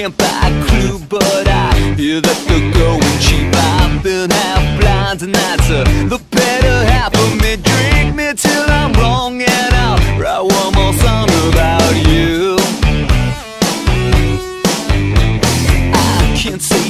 can't buy a clue, but I hear that they're going cheap. I've been half blind and that's a look better half of me. Drink me till I'm wrong and I'll write one more song about you. I can't say